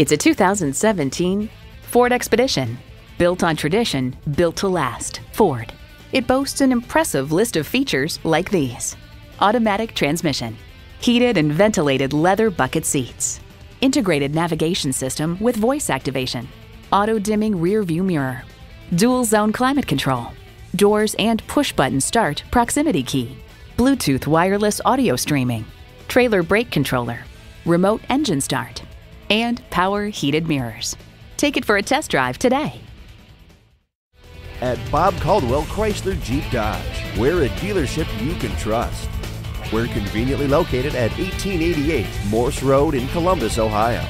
It's a 2017 Ford Expedition. Built on tradition, built to last. Ford. It boasts an impressive list of features like these automatic transmission, heated and ventilated leather bucket seats, integrated navigation system with voice activation, auto dimming rear view mirror, dual zone climate control, doors and push button start proximity key, Bluetooth wireless audio streaming, trailer brake controller, remote engine start, and power heated mirrors. Take it for a test drive today. At Bob Caldwell Chrysler Jeep Dodge, we're a dealership you can trust. We're conveniently located at 1888 Morse Road in Columbus, Ohio.